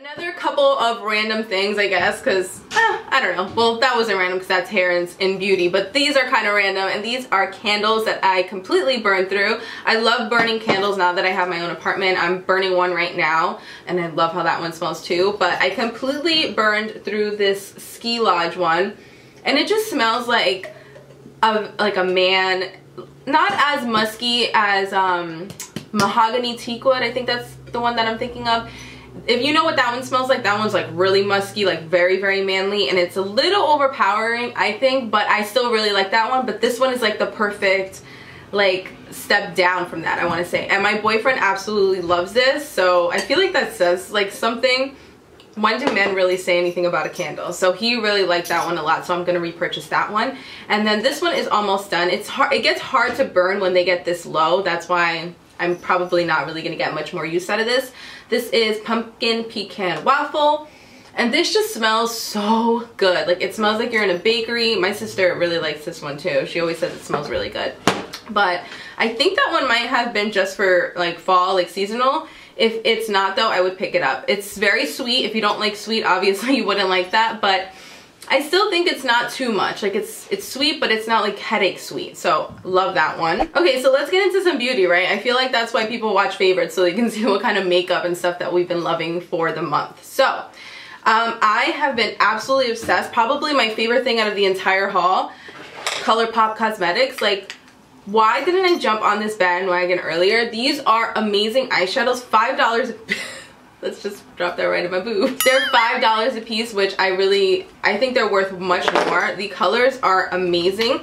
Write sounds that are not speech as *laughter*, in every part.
Another couple of random things, I guess, because, eh, I don't know. Well, that wasn't random because that's hair and, in beauty, but these are kind of random, and these are candles that I completely burned through. I love burning candles now that I have my own apartment. I'm burning one right now, and I love how that one smells too, but I completely burned through this Ski Lodge one, and it just smells like a, like a man, not as musky as um, Mahogany Teakwood. I think that's the one that I'm thinking of if you know what that one smells like, that one's like really musky, like very, very manly. And it's a little overpowering, I think, but I still really like that one. But this one is like the perfect like step down from that, I want to say. And my boyfriend absolutely loves this. So I feel like that says like something. When do men really say anything about a candle? So he really liked that one a lot. So I'm to repurchase that one. And then this one is almost done. It's hard. It gets hard to burn when they get this low. That's why I'm probably not really to get much more use out of this. This is pumpkin pecan waffle. And this just smells so good. Like it smells like you're in a bakery. My sister really likes this one too. She always says it smells really good. But I think that one might have been just for like fall, like seasonal. If it's not though, I would pick it up. It's very sweet. If you don't like sweet, obviously *laughs* you wouldn't like that. But I still think it's not too much. Like it's it's sweet, but it's not like headache sweet. So love that one. Okay, so let's get into some beauty, right? I feel like that's why people watch favorites so they can *laughs* see what kind of makeup and stuff that we've been loving for the month. So um, I have been absolutely obsessed. Probably my favorite thing out of the entire haul, ColourPop Cosmetics. Like why didn't I jump on this bandwagon earlier? These are amazing eyeshadows, $5 *laughs* let's just drop that right in my boob. *laughs* They're $5 a piece, which I really, I think they're worth much more. The colors are amazing.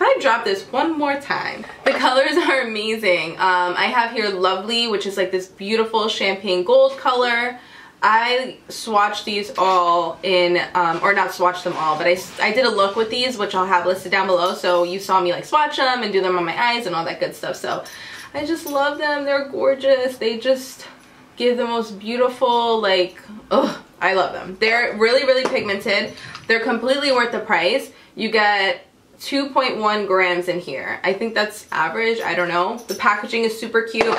If I drop this one more time, the colors *laughs* are amazing. Um, I have here Lovely, which is like this beautiful champagne gold color. I swatched these all in, um, or not swatched them all, but I, I did a look with these, which I'll have listed down below. So you saw me like swatch them and do them on my eyes and all that good stuff. So I just love them. They're gorgeous. They just, give the most beautiful like oh I love them. They're really really pigmented. They're completely worth the price. You get 2.1 grams in here. I think that's average. I don't know. The packaging is super cute.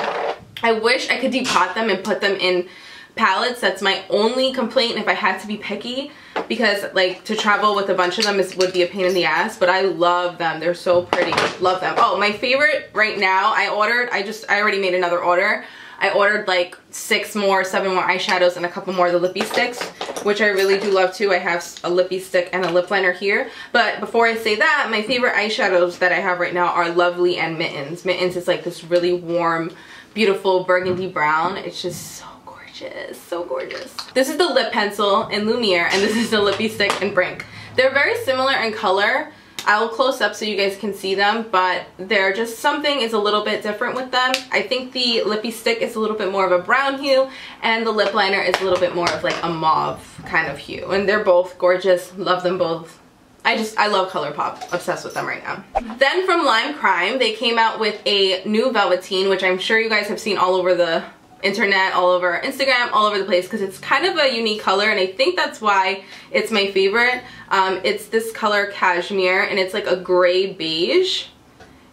I wish I could depot them and put them in palettes that's my only complaint if I had to be picky because like to travel with a bunch of them is would be a pain in the ass but I love them. They're so pretty. Love them. Oh my favorite right now I ordered I just I already made another order I ordered like six more, seven more eyeshadows and a couple more of the lippy sticks, which I really do love too. I have a lippy stick and a lip liner here. But before I say that, my favorite eyeshadows that I have right now are Lovely and Mittens. Mittens is like this really warm, beautiful burgundy brown. It's just so gorgeous, so gorgeous. This is the lip pencil in Lumiere and this is the lippy stick in Brink. They're very similar in color, I'll close up so you guys can see them, but they're just something is a little bit different with them. I think the lippy stick is a little bit more of a brown hue, and the lip liner is a little bit more of like a mauve kind of hue. And they're both gorgeous. Love them both. I just, I love ColourPop. Obsessed with them right now. Then from Lime Crime, they came out with a new Velvetine, which I'm sure you guys have seen all over the internet, all over Instagram, all over the place because it's kind of a unique color and I think that's why it's my favorite. Um, it's this color Cashmere and it's like a gray beige.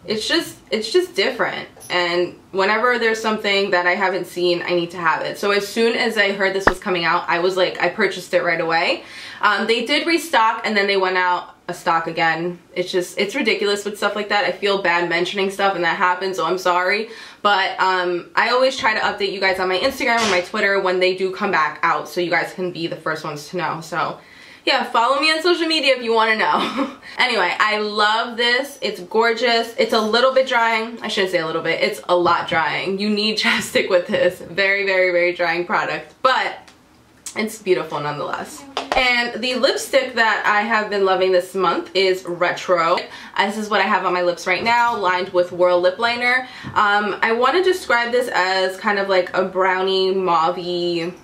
It's just, it's just different and whenever there's something that I haven't seen, I need to have it. So as soon as I heard this was coming out, I was like, I purchased it right away. Um, they did restock and then they went out a stock again. It's just, it's ridiculous with stuff like that. I feel bad mentioning stuff and that happens, so I'm sorry. But um, I always try to update you guys on my Instagram or my Twitter when they do come back out so you guys can be the first ones to know. So yeah, follow me on social media if you want to know. *laughs* anyway, I love this. It's gorgeous. It's a little bit drying. I shouldn't say a little bit. It's a lot drying. You need *laughs* chapstick with this. Very, very, very drying product. But it's beautiful nonetheless. And the lipstick that I have been loving this month is Retro. This is what I have on my lips right now, lined with Whirl Lip Liner. Um, I want to describe this as kind of like a brownie, mauvey,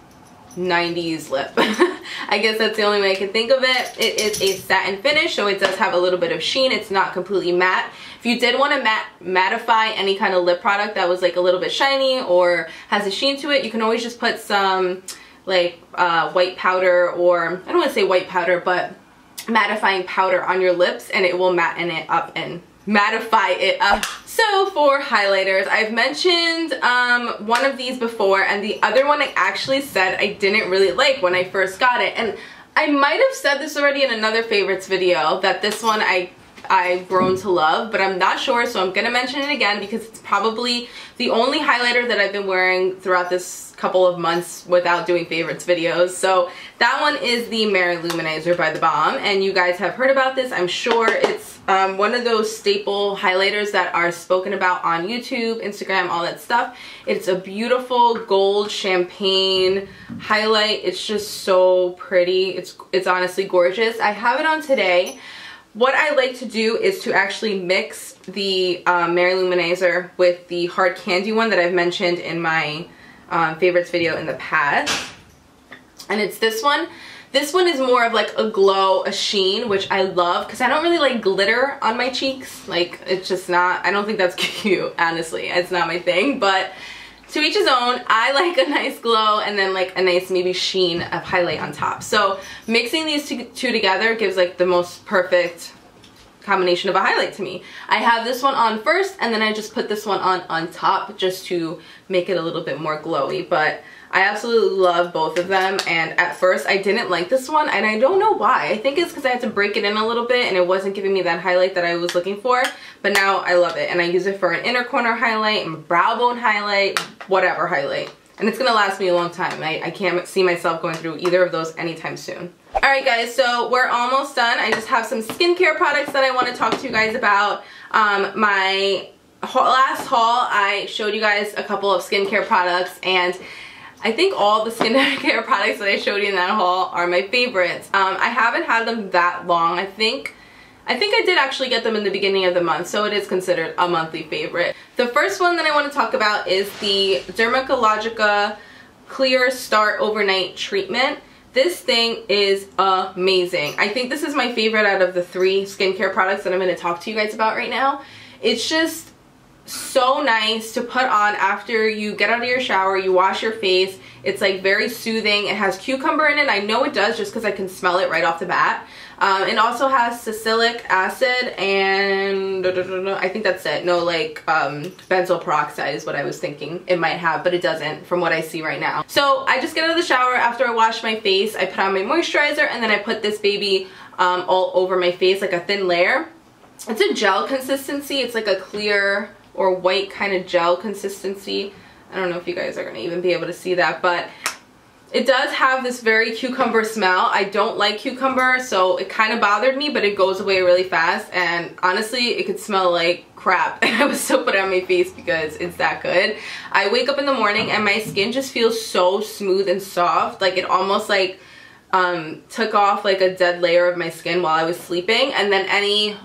90s lip. *laughs* I guess that's the only way I can think of it. It is a satin finish, so it does have a little bit of sheen. It's not completely matte. If you did want to matte mattify any kind of lip product that was like a little bit shiny or has a sheen to it, you can always just put some like uh, white powder or I don't want to say white powder but mattifying powder on your lips and it will matten it up and mattify it up. So for highlighters, I've mentioned um, one of these before and the other one I actually said I didn't really like when I first got it. And I might have said this already in another favorites video that this one I I've grown to love, but I'm not sure, so I'm gonna mention it again because it's probably the only highlighter that I've been wearing throughout this couple of months without doing favorites videos. So that one is the Mary Loumanizer by The Balm, and you guys have heard about this, I'm sure. It's um, one of those staple highlighters that are spoken about on YouTube, Instagram, all that stuff. It's a beautiful gold champagne highlight. It's just so pretty. It's, it's honestly gorgeous. I have it on today. What I like to do is to actually mix the um, Mary Loumanizer with the hard candy one that I've mentioned in my um, favorites video in the past. And it's this one. This one is more of like a glow, a sheen, which I love because I don't really like glitter on my cheeks. Like, it's just not, I don't think that's *laughs* cute, honestly. It's not my thing, but to each his own. I like a nice glow and then like a nice maybe sheen of highlight on top. So mixing these two, two together gives like the most perfect combination of a highlight to me. I have this one on first and then I just put this one on on top just to make it a little bit more glowy. But I absolutely love both of them and at first I didn't like this one and I don't know why. I think it's because I had to break it in a little bit and it wasn't giving me that highlight that I was looking for but now I love it and I use it for an inner corner highlight, and brow bone highlight, whatever highlight. And it's gonna last me a long time. I, I can't see myself going through either of those anytime soon. Alright guys, so we're almost done. I just have some skincare products that I want to talk to you guys about. Um, my last haul, I showed you guys a couple of skincare products and I think all the skincare *laughs* products that I showed you in that haul are my favorites. Um, I haven't had them that long. I think I think I did actually get them in the beginning of the month, so it is considered a monthly favorite. The first one that I want to talk about is the Dermacologica Clear Start Overnight Treatment. This thing is amazing. I think this is my favorite out of the three skincare products that I'm going to talk to you guys about right now. It's just so nice to put on after you get out of your shower, you wash your face. It's like very soothing. It has cucumber in it. I know it does just because I can smell it right off the bat. Um, it also has salicylic acid and I think that's it. No, like um, benzoyl peroxide is what I was thinking it might have, but it doesn't from what I see right now. So I just get out of the shower after I wash my face. I put on my moisturizer and then I put this baby um, all over my face like a thin layer. It's a gel consistency. It's like a clear or white kind of gel consistency. I don't know if you guys are going to even be able to see that, but it does have this very cucumber smell. I don't like cucumber, so it kind of bothered me, but it goes away really fast. And honestly, it could smell like crap. And *laughs* I would still put it on my face because it's that good. I wake up in the morning and my skin just feels so smooth and soft. Like it almost like um, took off like a dead layer of my skin while I was sleeping. And then any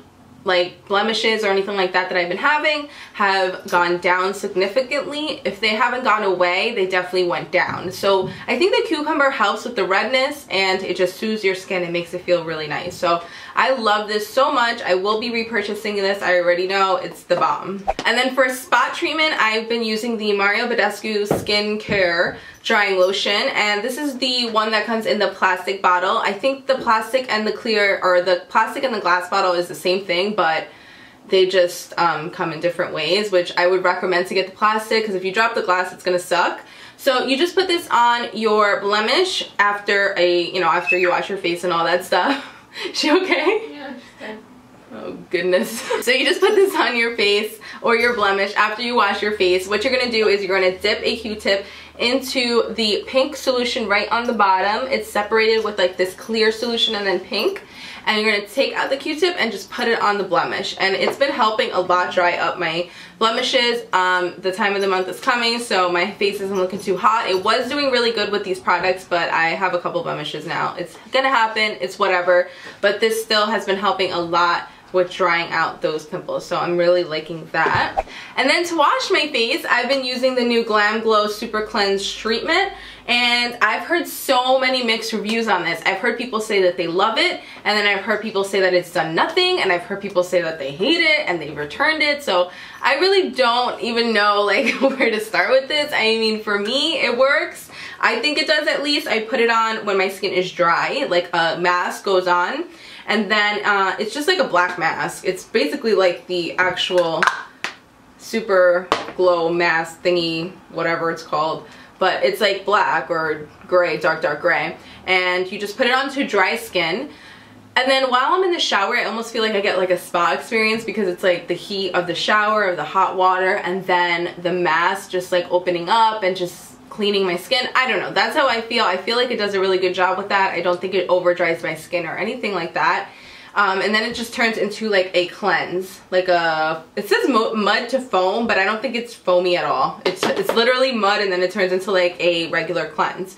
like blemishes or anything like that that I've been having have gone down significantly. If they haven't gone away, they definitely went down. So I think the cucumber helps with the redness and it just soothes your skin and makes it feel really nice. So I love this so much. I will be repurchasing this. I already know it's the bomb. And then for spot treatment, I've been using the Mario Badescu Skin Care drying lotion and this is the one that comes in the plastic bottle. I think the plastic and the clear or the plastic and the glass bottle is the same thing but they just um, come in different ways which I would recommend to get the plastic because if you drop the glass it's gonna suck. So you just put this on your blemish after a, you know, after you wash your face and all that stuff. *laughs* *laughs* she okay? Yeah, she's good. Oh goodness. *laughs* So you just put this on your face or your blemish after you wash your face. What you're going to do is you're going to dip a q-tip into the pink solution right on the bottom. It's separated with like this clear solution and then pink. And you're going to take out the q-tip and just put it on the blemish. And it's been helping a lot dry up my blemishes. Um, the time of the month is coming so my face isn't looking too hot. It was doing really good with these products but I have a couple blemishes now. It's to happen. It's whatever. But this still has been helping a lot with drying out those pimples. So I'm really liking that. And then to wash my face, I've been using the new Glam Glow Super Cleanse Treatment. And I've heard so many mixed reviews on this. I've heard people say that they love it, and then I've heard people say that it's done nothing, and I've heard people say that they hate it, and they returned it. So I really don't even know *laughs* like where to start with this. I mean, for me, it works. I think it does at least. I put it on when my skin is dry, like a mask goes on And then uh, it's just like a black mask. It's basically like the actual super glow mask thingy, whatever it's called. But it's like black or gray, dark, dark gray. And you just put it onto dry skin. And then while I'm in the shower, I almost feel like I get like a spa experience because it's like the heat of the shower, of the hot water, and then the mask just like opening up and just cleaning my skin. I don't know. That's how I feel. I feel like it does a really good job with that. I don't think it over dries my skin or anything like that. Um, and then it just turns into like a cleanse. Like a it says mud to foam but I don't think it's foamy at all. It's it's literally mud and then it turns into like a regular cleanse.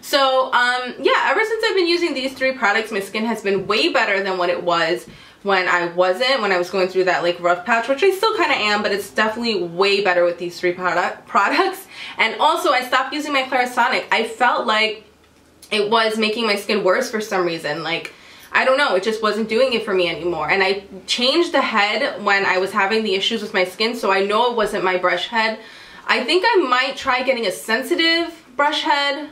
So um, yeah ever since I've been using these three products my skin has been way better than what it was when I wasn't when I was going through that like rough patch which I still kind of am but it's definitely way better with these three product *laughs* products. And also I stopped using my Clarisonic. I felt like it was making my skin worse for some reason. Like I don't know, it just wasn't doing it for me anymore. And I changed the head when I was having the issues with my skin, so I know it wasn't my brush head. I think I might try getting a sensitive brush head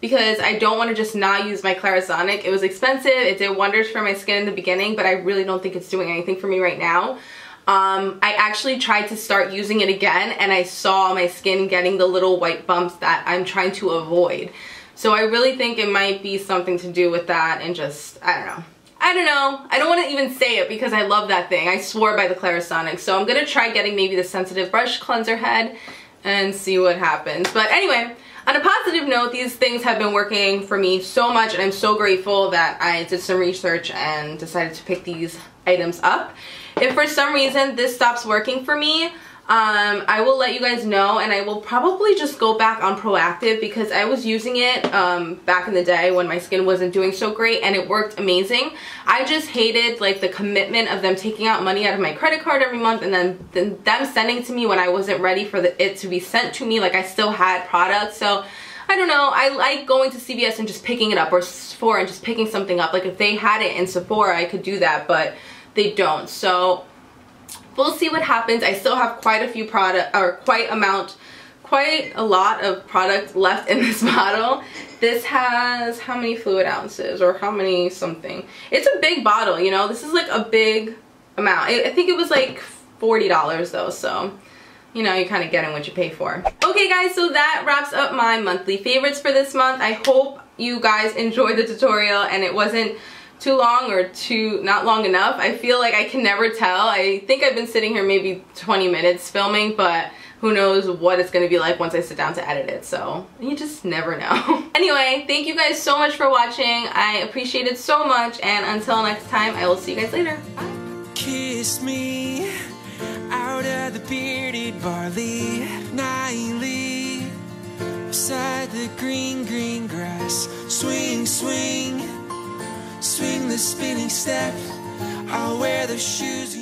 because I don't want to just not use my Clarisonic. It was expensive, it did wonders for my skin in the beginning, but I really don't think it's doing anything for me right now. Um, I actually tried to start using it again and I saw my skin getting the little white bumps that I'm trying to avoid. So I really think it might be something to do with that and just, I don't know. I don't know. I don't want to even say it because I love that thing. I swore by the Clarisonic. So I'm going to try getting maybe the Sensitive Brush Cleanser Head and see what happens. But anyway, on a positive note, these things have been working for me so much and I'm so grateful that I did some research and decided to pick these items up. If for some reason this stops working for me, um, I will let you guys know and I will probably just go back on Proactiv because I was using it um, back in the day when my skin wasn't doing so great and it worked amazing. I just hated like the commitment of them taking out money out of my credit card every month and then, them sending to me when I wasn't ready for the, it to be sent to me like I still had products. So I don't know, I like going to CVS and just picking it up or Sephora and just picking something up. Like if they had it in Sephora, I could do that, but they don't. So we'll see what happens. I still have quite a few product or quite amount quite a lot of product left in this *laughs* bottle. This has how many fluid ounces or how many something. It's a big bottle, you know. This is like a big amount. I, think it was like $40 though, so you know, you're kind of getting what you pay for. Okay guys, so that wraps up my monthly favorites for this month. I hope you guys enjoyed the tutorial and it wasn't too long or too not long enough. I feel like I can never tell. I think I've been sitting here maybe 20 minutes filming, but who knows what it's going to be like once I sit down to edit it. So you just never know. *laughs* anyway, thank you guys so much for watching. I appreciate it so much. And until next time, I will see you guys later. Bye. Kiss me out of the bearded barley nightly beside the green, green grass. Swing, swing swing the spinning step. I'll wear the shoes